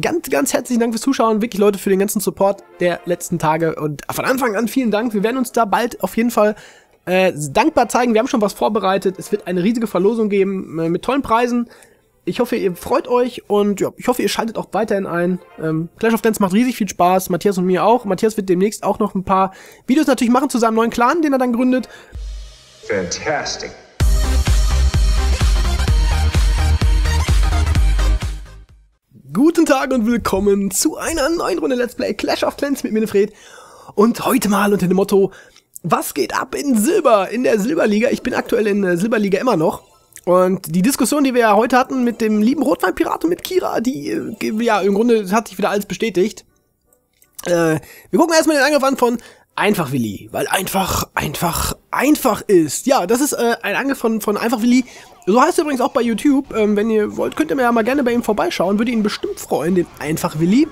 Ganz, ganz herzlichen Dank fürs Zuschauen. Wirklich, Leute, für den ganzen Support der letzten Tage. Und von Anfang an vielen Dank. Wir werden uns da bald auf jeden Fall äh, dankbar zeigen. Wir haben schon was vorbereitet. Es wird eine riesige Verlosung geben äh, mit tollen Preisen. Ich hoffe, ihr freut euch und ja, ich hoffe, ihr schaltet auch weiterhin ein. Ähm, Clash of Dance macht riesig viel Spaß. Matthias und mir auch. Matthias wird demnächst auch noch ein paar Videos natürlich machen zu seinem neuen Clan, den er dann gründet. Fantastic. Guten Tag und willkommen zu einer neuen Runde Let's Play Clash of Clans mit mir, Fred. Und heute mal unter dem Motto, was geht ab in Silber, in der Silberliga? Ich bin aktuell in der Silberliga immer noch. Und die Diskussion, die wir ja heute hatten mit dem lieben Rotweinpiraten mit Kira, die, äh, ja, im Grunde hat sich wieder alles bestätigt. Äh, wir gucken erstmal den Angriff an von Einfach Willi, weil einfach, einfach, einfach ist. Ja, das ist äh, ein Angriff von, von Einfach Willi. So heißt er übrigens auch bei YouTube. Ähm, wenn ihr wollt, könnt ihr mir ja mal gerne bei ihm vorbeischauen. Würde ihn bestimmt freuen, den Einfach Willi.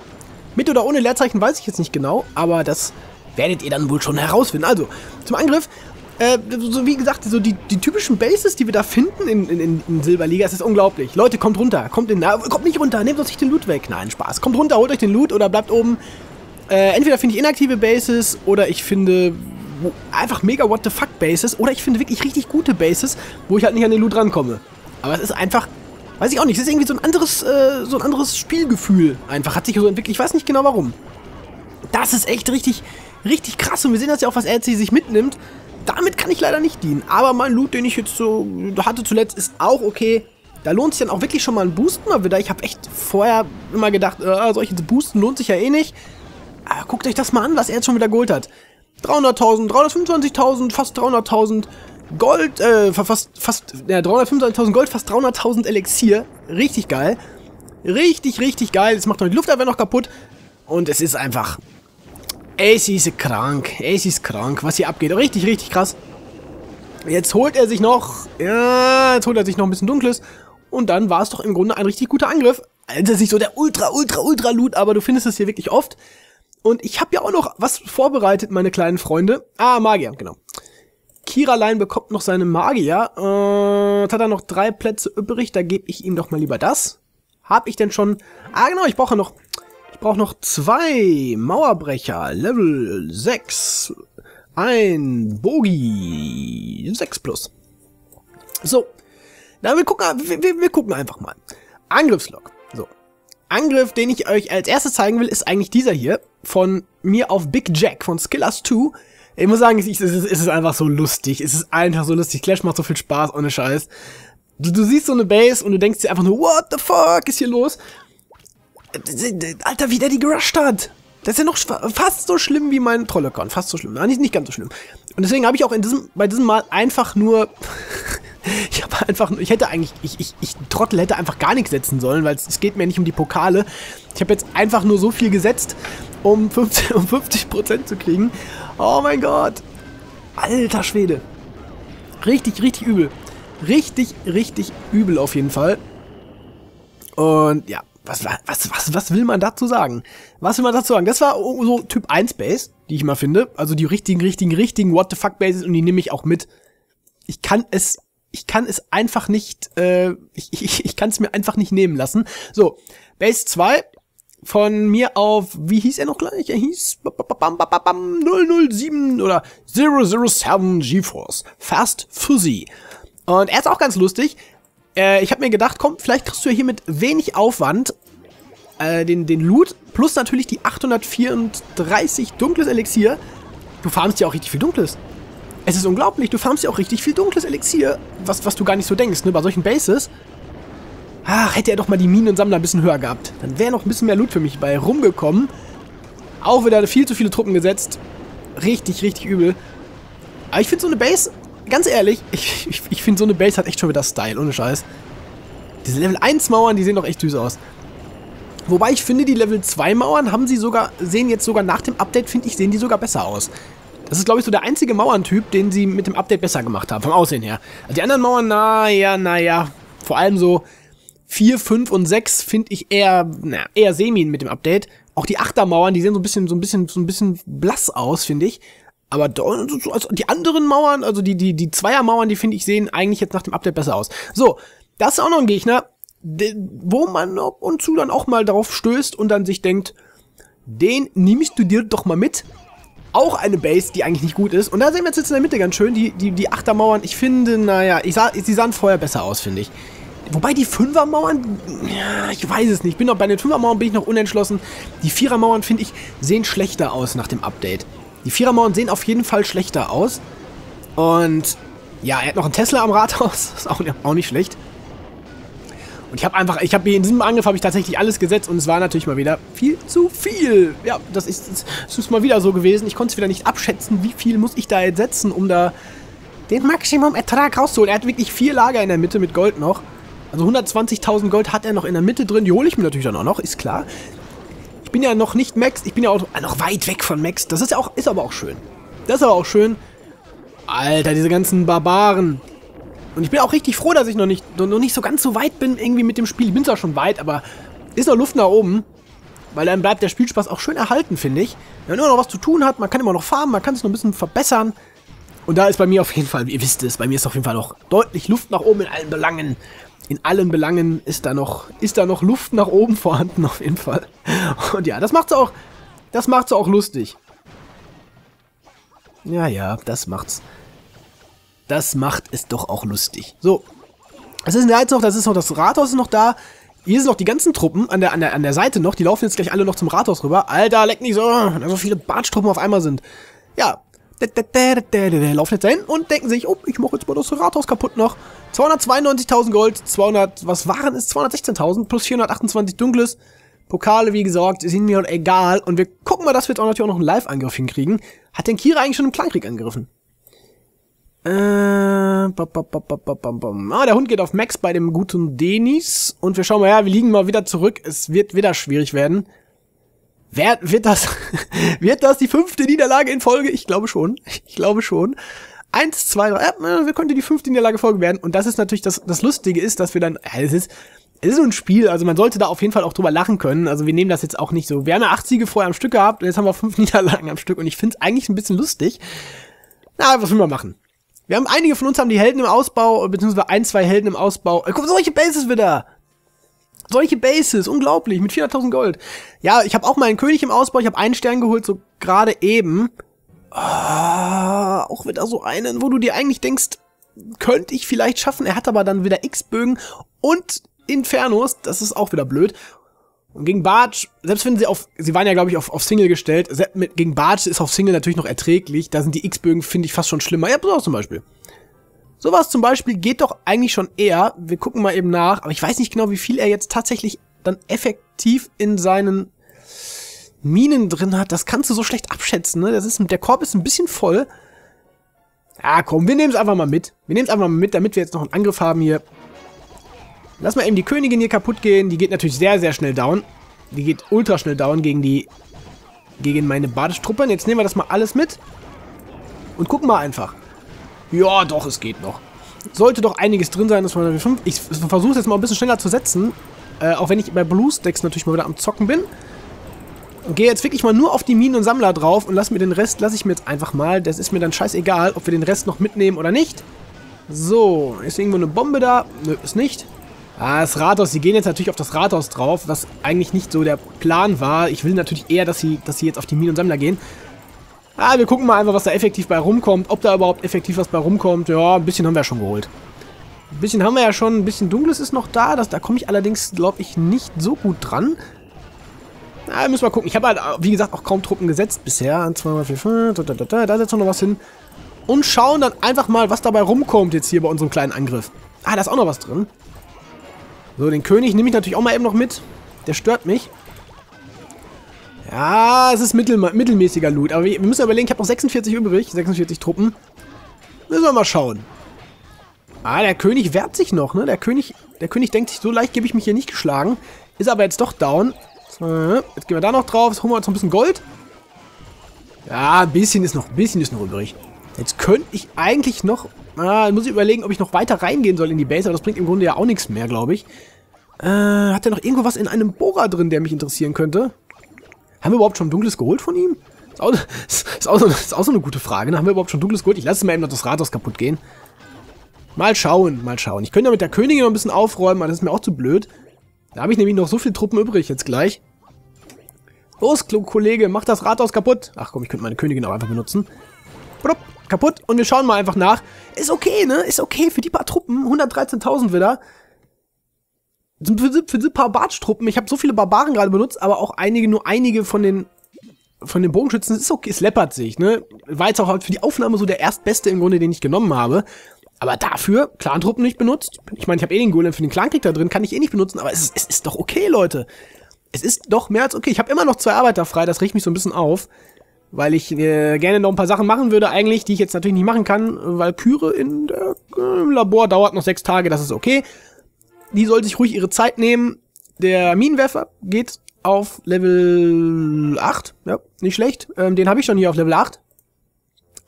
Mit oder ohne Leerzeichen weiß ich jetzt nicht genau, aber das werdet ihr dann wohl schon herausfinden. Also, zum Angriff. Äh, so wie gesagt, so die, die typischen Bases, die wir da finden in, in, in Silberliga, es ist unglaublich. Leute, kommt runter, kommt in, na, kommt nicht runter, nehmt euch den Loot weg. Nein, Spaß. Kommt runter, holt euch den Loot oder bleibt oben. Äh, entweder finde ich inaktive Bases oder ich finde einfach mega what the fuck Bases oder ich finde wirklich richtig gute Bases, wo ich halt nicht an den Loot rankomme. Aber es ist einfach, weiß ich auch nicht, es ist irgendwie so ein anderes, äh, so ein anderes Spielgefühl einfach, hat sich so entwickelt. Ich weiß nicht genau warum. Das ist echt richtig, richtig krass und wir sehen das ja auch, was RC sich mitnimmt. Damit kann ich leider nicht dienen. Aber mein Loot, den ich jetzt so hatte zuletzt, ist auch okay. Da lohnt sich dann auch wirklich schon mal ein Boosten wieder. Ich habe echt vorher immer gedacht, äh, soll ich jetzt boosten? Lohnt sich ja eh nicht. Aber guckt euch das mal an, was er jetzt schon wieder geholt hat. 300.000, 325.000, fast 300.000 Gold, äh, fast, fast, ja, 325.000 Gold, fast 300.000 Elixier. Richtig geil. Richtig, richtig geil. Jetzt macht noch die Luft einfach noch kaputt. Und es ist einfach... AC ist krank. AC ist krank, was hier abgeht. Richtig, richtig krass. Jetzt holt er sich noch... Ja, jetzt holt er sich noch ein bisschen Dunkles. Und dann war es doch im Grunde ein richtig guter Angriff. Also nicht so der ultra, ultra, ultra Loot, aber du findest es hier wirklich oft. Und ich habe ja auch noch was vorbereitet, meine kleinen Freunde. Ah, Magier, genau. Kiralein bekommt noch seine Magier. Äh, hat er noch drei Plätze übrig, da gebe ich ihm doch mal lieber das. Hab ich denn schon... Ah, genau, ich brauche noch... Ich brauche noch zwei Mauerbrecher, Level 6. Ein Bogi, 6 plus. So, na, wir gucken, wir, wir, wir gucken einfach mal. Angriffslog. So. Angriff, den ich euch als erstes zeigen will, ist eigentlich dieser hier. Von mir auf Big Jack von Skillers 2. Ich muss sagen, es ist, es ist einfach so lustig. Es ist einfach so lustig. Clash macht so viel Spaß, ohne Scheiß. Du, du siehst so eine Base und du denkst dir einfach nur, what the fuck ist hier los? Alter, wie der die gerusht hat. Das ist ja noch fast so schlimm wie mein Trollekon. Fast so schlimm. Nein, nicht, nicht ganz so schlimm. Und deswegen habe ich auch in diesem, bei diesem Mal einfach nur ich habe einfach, ich hätte eigentlich, ich, ich, ich Trottel hätte einfach gar nichts setzen sollen, weil es, es geht mir nicht um die Pokale. Ich habe jetzt einfach nur so viel gesetzt, um 50, um 50 zu kriegen. Oh mein Gott. Alter Schwede. Richtig, richtig übel. Richtig, richtig übel auf jeden Fall. Und ja, was, was, was, was will man dazu sagen? Was will man dazu sagen? Das war so Typ 1 Base, die ich mal finde. Also die richtigen, richtigen, richtigen What the fuck Bases und die nehme ich auch mit. Ich kann es ich kann es einfach nicht, äh, ich, ich, ich kann es mir einfach nicht nehmen lassen. So, Base 2 von mir auf, wie hieß er noch gleich? Er hieß 007 oder 007 GeForce. Fast Fuzzy. Und er ist auch ganz lustig. Äh, ich habe mir gedacht, komm, vielleicht kriegst du ja hier mit wenig Aufwand äh, den, den Loot plus natürlich die 834 dunkles Elixier. Du farmst ja auch richtig viel dunkles. Es ist unglaublich, du farmst ja auch richtig viel dunkles Elixier, was, was du gar nicht so denkst, ne? Bei solchen Bases. Ach, hätte er doch mal die Minensammler ein bisschen höher gehabt. Dann wäre noch ein bisschen mehr Loot für mich bei rumgekommen. Auch wieder viel zu viele Truppen gesetzt. Richtig, richtig übel. Aber ich finde so eine Base, ganz ehrlich, ich, ich, ich finde so eine Base hat echt schon wieder Style, ohne Scheiß. Diese Level 1 Mauern, die sehen doch echt süß aus. Wobei ich finde, die Level 2 Mauern haben sie sogar, sehen jetzt sogar nach dem Update, finde ich, sehen die sogar besser aus. Das ist, glaube ich, so der einzige Mauerntyp, den sie mit dem Update besser gemacht haben, vom Aussehen her. Also die anderen Mauern, naja, naja. Vor allem so 4, 5 und 6 finde ich eher, na, eher semi mit dem Update. Auch die Achtermauern, die sehen so ein bisschen, so ein bisschen, so ein bisschen blass aus, finde ich. Aber also die anderen Mauern, also die, die, die Zweiermauern, die finde ich sehen eigentlich jetzt nach dem Update besser aus. So, das ist auch noch ein Gegner. wo man ab und zu dann auch mal drauf stößt und dann sich denkt, den nimmst du dir doch mal mit. Auch eine Base, die eigentlich nicht gut ist. Und da sehen wir jetzt in der Mitte ganz schön, die, die, die Achtermauern. Ich finde, naja, ich sah, sie sahen vorher besser aus, finde ich. Wobei die Fünfermauern, ja, ich weiß es nicht. Bin noch, bei den Fünfermauern bin ich noch unentschlossen. Die Vierermauern, finde ich, sehen schlechter aus nach dem Update. Die Vierermauern sehen auf jeden Fall schlechter aus. Und ja, er hat noch einen Tesla am Rathaus. ist auch, auch nicht schlecht. Und ich habe einfach, ich habe in diesem Angriff habe ich tatsächlich alles gesetzt und es war natürlich mal wieder viel zu viel. Ja, das ist, das ist mal wieder so gewesen. Ich konnte es wieder nicht abschätzen, wie viel muss ich da jetzt setzen, um da den Maximum-Ertrag rauszuholen. Er hat wirklich vier Lager in der Mitte mit Gold noch. Also 120.000 Gold hat er noch in der Mitte drin. Die hole ich mir natürlich dann auch noch, ist klar. Ich bin ja noch nicht Max, ich bin ja auch noch weit weg von Max. Das ist ja auch, ist aber auch schön. Das ist aber auch schön. Alter, diese ganzen Barbaren. Und ich bin auch richtig froh, dass ich noch nicht, noch nicht so ganz so weit bin irgendwie mit dem Spiel. Ich bin zwar schon weit, aber ist noch Luft nach oben. Weil dann bleibt der Spielspaß auch schön erhalten, finde ich. Wenn man immer noch was zu tun hat, man kann immer noch farmen, man kann es noch ein bisschen verbessern. Und da ist bei mir auf jeden Fall, ihr wisst es, bei mir ist auf jeden Fall noch deutlich Luft nach oben in allen Belangen. In allen Belangen ist da noch, ist da noch Luft nach oben vorhanden, auf jeden Fall. Und ja, das macht's auch, das macht's auch lustig. Ja, ja, das macht's. Das macht es doch auch lustig. So. Was ist denn da jetzt noch? Das ist noch das Rathaus ist noch da. Hier sind noch die ganzen Truppen an der, an, der, an der Seite noch. Die laufen jetzt gleich alle noch zum Rathaus rüber. Alter, leck nicht so, da so viele Bartstruppen auf einmal sind. Ja. Laufen jetzt dahin und denken sich, oh, ich mache jetzt mal das Rathaus kaputt noch. 292.000 Gold, 200, was waren es? 216.000 plus 428 Dunkles. Pokale, wie gesagt, sind mir egal. Und wir gucken mal, dass wir jetzt auch natürlich auch noch einen Live-Angriff hinkriegen. Hat denn Kira eigentlich schon im Klangkrieg angegriffen? Äh. Ah, der Hund geht auf Max bei dem guten Denis. Und wir schauen mal, ja, wir liegen mal wieder zurück. Es wird wieder schwierig werden. Wer, wird das, wird das die fünfte Niederlage in Folge? Ich glaube schon. Ich glaube schon. Eins, zwei, drei, ja, wir könnte die fünfte Niederlage Folge werden. Und das ist natürlich das, das Lustige ist, dass wir dann, ja, es ist, es ist so ein Spiel, also man sollte da auf jeden Fall auch drüber lachen können. Also wir nehmen das jetzt auch nicht so. Wir haben ja acht Siege vorher am Stück gehabt und jetzt haben wir fünf Niederlagen am Stück und ich finde es eigentlich ein bisschen lustig. Na, was will man machen? Wir haben einige von uns haben die Helden im Ausbau, beziehungsweise ein, zwei Helden im Ausbau. Äh, guck, solche Bases wieder. Solche Bases, unglaublich, mit 400.000 Gold. Ja, ich habe auch mal einen König im Ausbau, ich habe einen Stern geholt, so gerade eben. Ah, auch wieder so einen, wo du dir eigentlich denkst, könnte ich vielleicht schaffen. Er hat aber dann wieder X-Bögen und Infernos, das ist auch wieder blöd. Und gegen Bartsch, selbst wenn sie auf, sie waren ja glaube ich auf, auf Single gestellt, mit, gegen Bartsch ist auf Single natürlich noch erträglich, da sind die X-Bögen, finde ich, fast schon schlimmer. Ja, auch zum Beispiel. Sowas zum Beispiel geht doch eigentlich schon eher, wir gucken mal eben nach, aber ich weiß nicht genau, wie viel er jetzt tatsächlich dann effektiv in seinen Minen drin hat. Das kannst du so schlecht abschätzen, ne? Das ist, der Korb ist ein bisschen voll. Ja, komm, wir nehmen es einfach mal mit. Wir nehmen es einfach mal mit, damit wir jetzt noch einen Angriff haben hier. Lass mal eben die Königin hier kaputt gehen. Die geht natürlich sehr, sehr schnell down. Die geht ultra schnell down gegen die... Gegen meine Badestruppen. Jetzt nehmen wir das mal alles mit. Und gucken mal einfach. Ja, doch, es geht noch. Sollte doch einiges drin sein. Das war ich versuche es jetzt mal ein bisschen schneller zu setzen. Äh, auch wenn ich bei Blue Stacks natürlich mal wieder am Zocken bin. Und gehe jetzt wirklich mal nur auf die Minen und Sammler drauf und lass mir den Rest, lasse ich mir jetzt einfach mal. Das ist mir dann scheißegal, ob wir den Rest noch mitnehmen oder nicht. So, ist irgendwo eine Bombe da? Nö, ist nicht. Ah, das Rathaus, sie gehen jetzt natürlich auf das Rathaus drauf, was eigentlich nicht so der Plan war. Ich will natürlich eher, dass sie, dass sie jetzt auf die Minen und Sammler gehen. Ah, wir gucken mal einfach, was da effektiv bei rumkommt. Ob da überhaupt effektiv was bei rumkommt. Ja, ein bisschen haben wir ja schon geholt. Ein bisschen haben wir ja schon. Ein bisschen Dunkles ist noch da. Das, da komme ich allerdings, glaube ich, nicht so gut dran. Na, müssen wir gucken. Ich habe halt, wie gesagt, auch kaum Truppen gesetzt bisher. 1, 2, 3, 4, 5, da, da, da, da setzt noch was hin. Und schauen dann einfach mal, was dabei rumkommt jetzt hier bei unserem kleinen Angriff. Ah, da ist auch noch was drin. So, den König nehme ich natürlich auch mal eben noch mit. Der stört mich. Ja, es ist mittel, mittelmäßiger Loot. Aber wir, müssen überlegen, ich habe noch 46 übrig. 46 Truppen. Müssen wir mal schauen. Ah, der König wehrt sich noch, ne? Der König, der König denkt sich, so leicht gebe ich mich hier nicht geschlagen. Ist aber jetzt doch down. Jetzt gehen wir da noch drauf. Jetzt holen wir uns noch ein bisschen Gold. Ja, ein bisschen ist noch, ein bisschen ist noch übrig. Jetzt könnte ich eigentlich noch Ah, muss ich überlegen, ob ich noch weiter reingehen soll in die Base, aber das bringt im Grunde ja auch nichts mehr, glaube ich. Äh, hat er noch irgendwo was in einem Bohrer drin, der mich interessieren könnte? Haben wir überhaupt schon Dunkles geholt von ihm? Ist auch, ist auch, so, ist auch so eine gute Frage. Ne? Haben wir überhaupt schon Dunkles geholt? Ich lasse mal eben noch das Rathaus kaputt gehen. Mal schauen, mal schauen. Ich könnte ja mit der Königin noch ein bisschen aufräumen, aber das ist mir auch zu blöd. Da habe ich nämlich noch so viele Truppen übrig jetzt gleich. Los, Kollege, mach das Rathaus kaputt. Ach komm, ich könnte meine Königin auch einfach benutzen. Brupp, kaputt. Und wir schauen mal einfach nach. Ist okay, ne? Ist okay für die paar Truppen. 113.000 wieder. Für, für, für die paar Bartstruppen. Ich habe so viele Barbaren gerade benutzt, aber auch einige, nur einige von den von den Bogenschützen. Ist okay, es läppert sich, ne? War jetzt auch halt für die Aufnahme so der erstbeste im Grunde, den ich genommen habe. Aber dafür, Clan-Truppen nicht benutzt. Ich meine, ich habe eh den Golem für den Clankrieg da drin, kann ich eh nicht benutzen, aber es ist, es ist doch okay, Leute es ist doch mehr als okay. Ich habe immer noch zwei Arbeiter frei, das riecht mich so ein bisschen auf. Weil ich äh, gerne noch ein paar Sachen machen würde eigentlich, die ich jetzt natürlich nicht machen kann, weil Küre in der, äh, im Labor dauert noch sechs Tage, das ist okay. Die soll sich ruhig ihre Zeit nehmen. Der Minenwerfer geht auf Level 8. Ja, nicht schlecht. Ähm, den habe ich schon hier auf Level 8.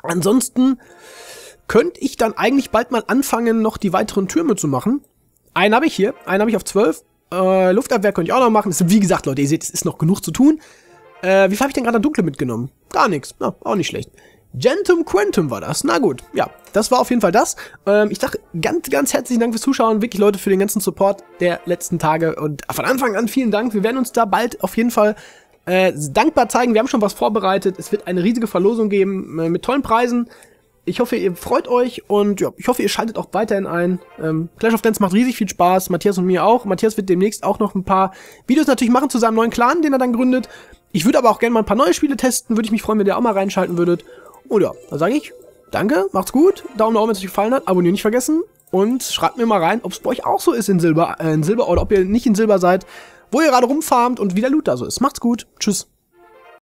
Ansonsten könnte ich dann eigentlich bald mal anfangen, noch die weiteren Türme zu machen. Einen habe ich hier, einen habe ich auf 12. Äh, Luftabwehr könnte ich auch noch machen. Das wie gesagt, Leute, ihr seht, es ist noch genug zu tun. Äh, wie viel habe ich denn gerade an Dunkle mitgenommen? Gar nichts. Na, auch nicht schlecht. Gentum Quantum war das. Na gut, ja, das war auf jeden Fall das. Ähm, ich sage ganz, ganz herzlichen Dank fürs Zuschauen. Wirklich, Leute, für den ganzen Support der letzten Tage. Und von Anfang an vielen Dank. Wir werden uns da bald auf jeden Fall äh, dankbar zeigen. Wir haben schon was vorbereitet. Es wird eine riesige Verlosung geben äh, mit tollen Preisen. Ich hoffe, ihr freut euch und ja, ich hoffe, ihr schaltet auch weiterhin ein. Ähm, Clash of Clans macht riesig viel Spaß, Matthias und mir auch. Matthias wird demnächst auch noch ein paar Videos natürlich machen zu seinem neuen Clan, den er dann gründet. Ich würde aber auch gerne mal ein paar neue Spiele testen, würde ich mich freuen, wenn ihr auch mal reinschalten würdet. Und ja, da sage ich, danke, macht's gut, Daumen nach oben, wenn es euch gefallen hat, abonnieren nicht vergessen und schreibt mir mal rein, ob es bei euch auch so ist in Silber, äh, in Silber oder ob ihr nicht in Silber seid, wo ihr gerade rumfarmt und wie der Loot da so ist. Macht's gut, tschüss.